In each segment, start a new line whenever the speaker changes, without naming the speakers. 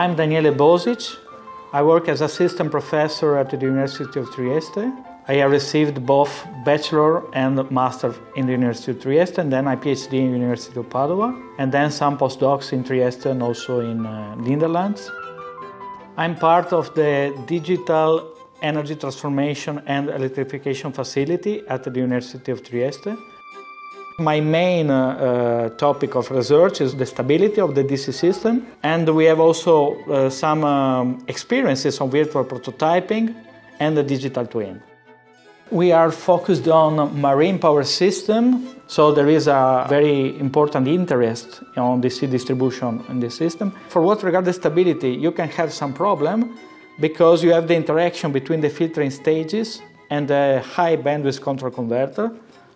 I'm Daniele Bosich. I work as assistant professor at the University of Trieste. I have received both bachelor and master in the University of Trieste, and then I PhD in the University of Padua, and then some postdocs in Trieste and also in uh, Netherlands. I'm part of the digital energy transformation and electrification facility at the University of Trieste. My main uh, uh, topic of research is the stability of the DC system, and we have also uh, some um, experiences on virtual prototyping and the digital twin. We are focused on marine power system, so there is a very important interest on DC distribution in the system. For what regards the stability, you can have some problem because you have the interaction between the filtering stages and the high bandwidth control converter.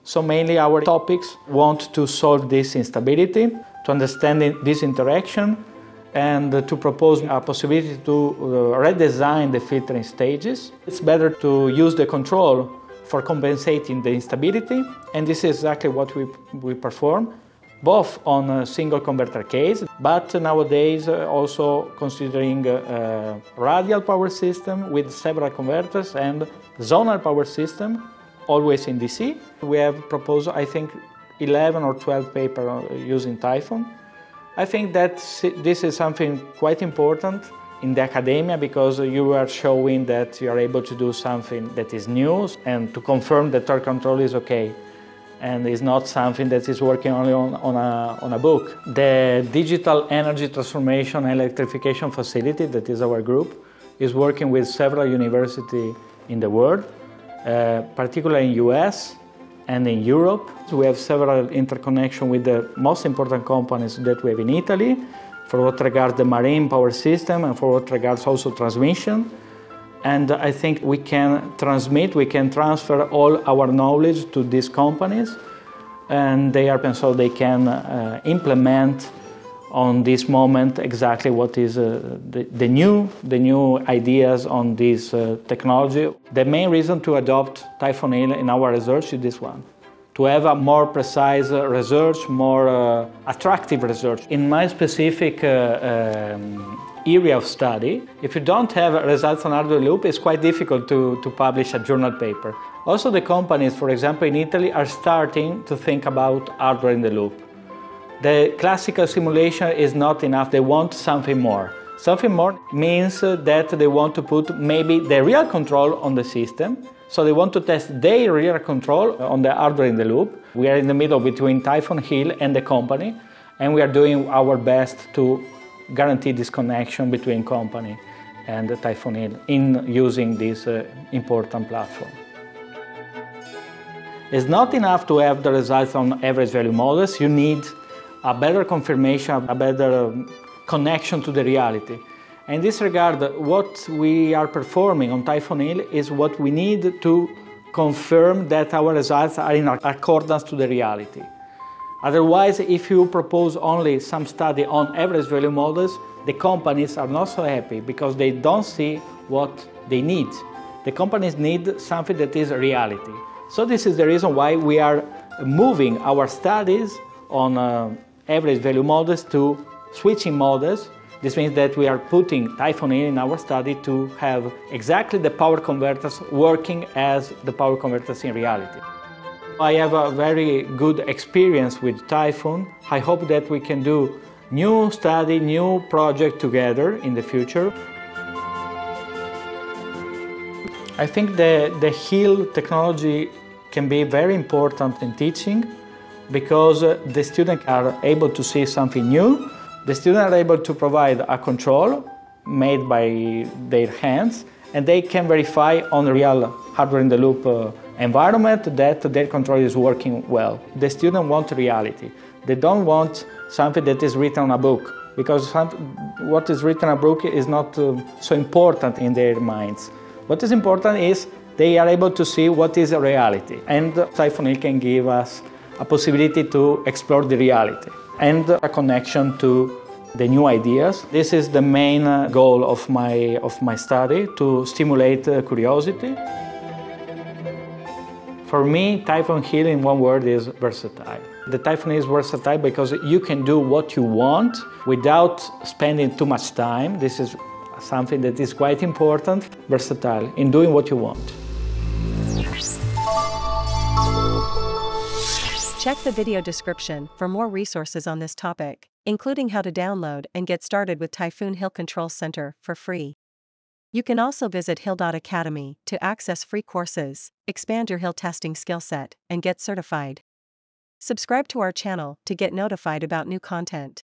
So mainly our topics want to solve this instability, to understand this interaction, and to propose a possibility to uh, redesign the filtering stages. It's better to use the control for compensating the instability, and this is exactly what we, we perform, both on a single converter case, but nowadays uh, also considering a, uh, a radial power system with several converters and zonal power system always in DC. We have proposed, I think, 11 or 12 papers using Typhoon. I think that this is something quite important in the academia because you are showing that you are able to do something that is new and to confirm that torque control is okay and is not something that is working only on, on, a, on a book. The Digital Energy Transformation and Electrification Facility, that is our group, is working with several universities in the world uh, particularly in US and in Europe. We have several interconnection with the most important companies that we have in Italy for what regards the marine power system and for what regards also transmission. And I think we can transmit, we can transfer all our knowledge to these companies and they are so they can uh, implement on this moment exactly what is uh, the, the, new the new ideas on this uh, technology. The main reason to adopt Typhoon HIL in our research is this one. To have a more precise uh, research, more uh, attractive research. In my specific uh, um, area of study, if you don't have results on hardware loop, it's quite difficult to, to publish a journal paper. Also, the companies, for example, in Italy, are starting to think about hardware in the loop. The classical simulation is not enough, they want something more. Something more means that they want to put maybe the real control on the system. So they want to test their real control on the hardware in the loop. We are in the middle between Typhoon HIL and the company, and we are doing our best to guarantee this connection between company and Typhoon HIL in using this uh, important platform. It's not enough to have the results on average value models. You need a better confirmation, a better um, connection to the reality. In this regard, what we are performing on Typhoon HIL is what we need to confirm that our results are in accordance to the reality. Otherwise, if you propose only some study on average value models, the companies are not so happy because they don't see what they need. The companies need something that is reality. So this is the reason why we are moving our studies on uh, average value models to switching models. This means that we are putting Typhoon in in our study to have exactly the power converters working as the power converters in reality. I have a very good experience with Typhoon. I hope that we can do new study, new project together in the future. I think the, the HIL technology can be very important in teaching because uh, the students are able to see something new. The students are able to provide a control made by their hands and they can verify on real hardware in the loop uh, environment that their control is working well. The students want reality. They don't want something that is written on a book because what is written on a book is not uh, so important in their minds. What is important is they are able to see what is a reality and Typhoon can give us a possibility to explore the reality and a connection to the new ideas. This is the main uh, goal of my, of my study, to stimulate uh, curiosity. For me, Typhoon HIL in one word is versatile. The Typhoon is versatile because you can do what you want without spending too much time. This is something that is quite important, versatile in doing what you want.
Check the video description for more resources on this topic, including how to download and get started with Typhoon HIL Control Center for free. You can also visit HIL Academy to access free courses, expand your HIL testing skill set, and get certified. Subscribe to our channel to get notified about new content.